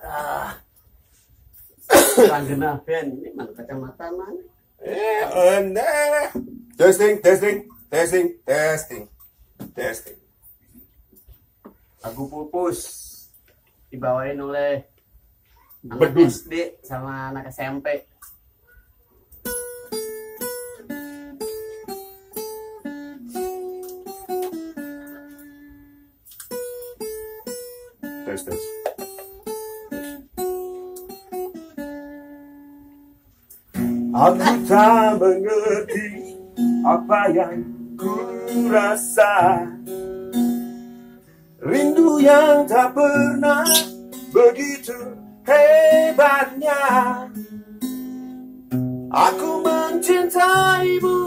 Ah. Langgena ben ini mana kacamata mana? Eh, anda. Testing, testing, testing, testing, testing. Lagu pupus dibawain oleh anak Bedul. SD sama anak SMP. Tes, tes. Aku tak mengerti apa yang ku rasa Rindu yang tak pernah begitu hebatnya. Aku mencintaimu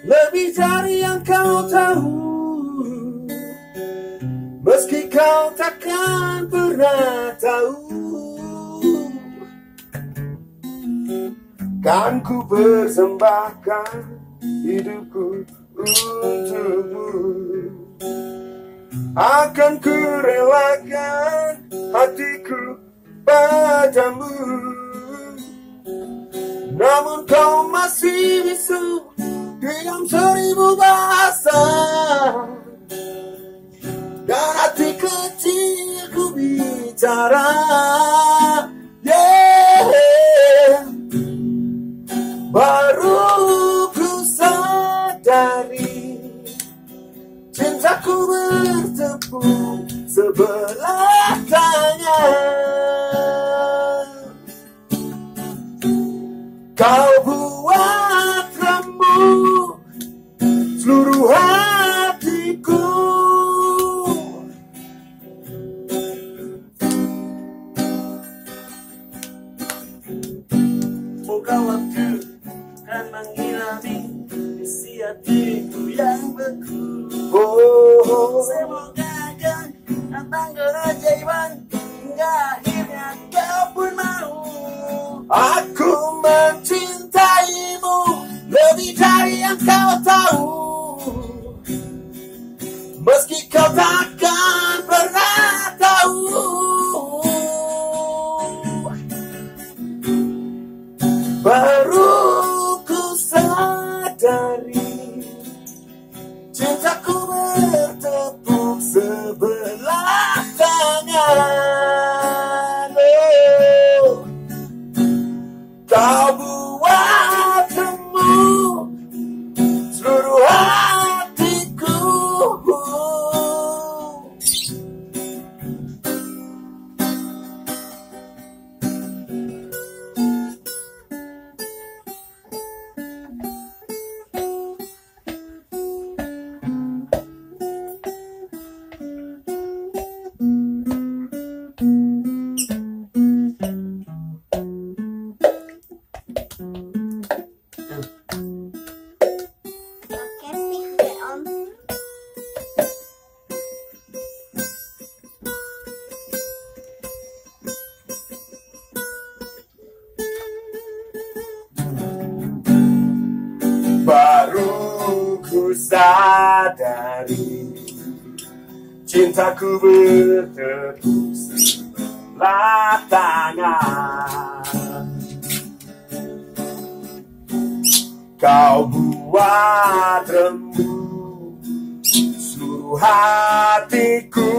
lebih dari yang kau tahu takkan pernah tahu Kan ku persembahkan hidupku untukmu. Akan ku relakan hatiku padamu. Namun kau masih bisu Diam seribu bahasa bicara Yeah. Baru ku sadari Cintaku bertepuk sebelah hatiku yang beku. Oh, Semoga kan datang keajaiban hingga akhirnya kau pun mau. Aku sadari Cintaku bertepuk sebelah tangan. Kau buat remuk seluruh hatiku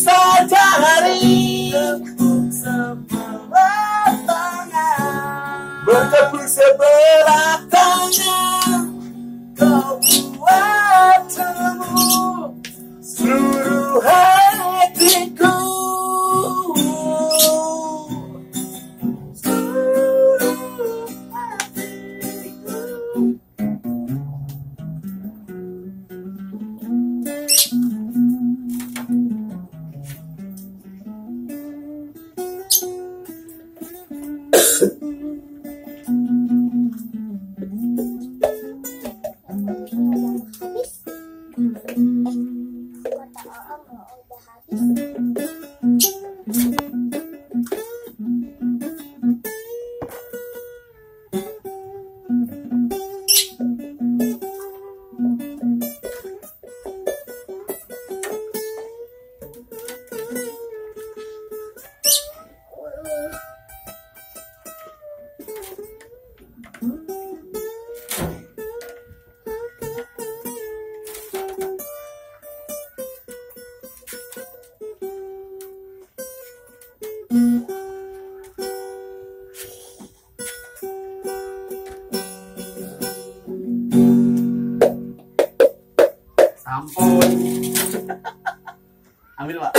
sadari tepuk sebelah tangan. Bertepuk sebelah tangan Sampun. Ambil, Pak.